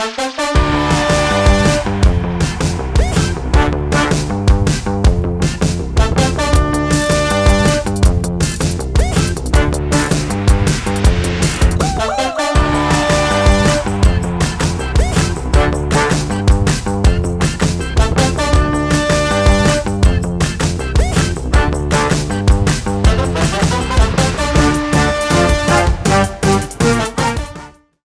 tan